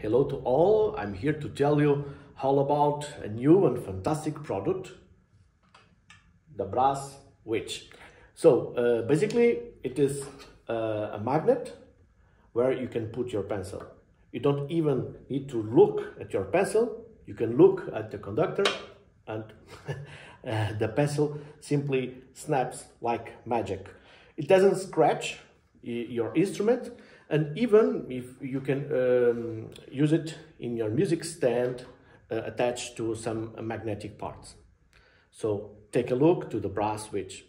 Hello to all, I'm here to tell you all about a new and fantastic product, the Brass Witch. So uh, basically it is uh, a magnet where you can put your pencil. You don't even need to look at your pencil, you can look at the conductor and uh, the pencil simply snaps like magic. It doesn't scratch your instrument and even if you can um, use it in your music stand uh, attached to some magnetic parts. So take a look to the brass witch.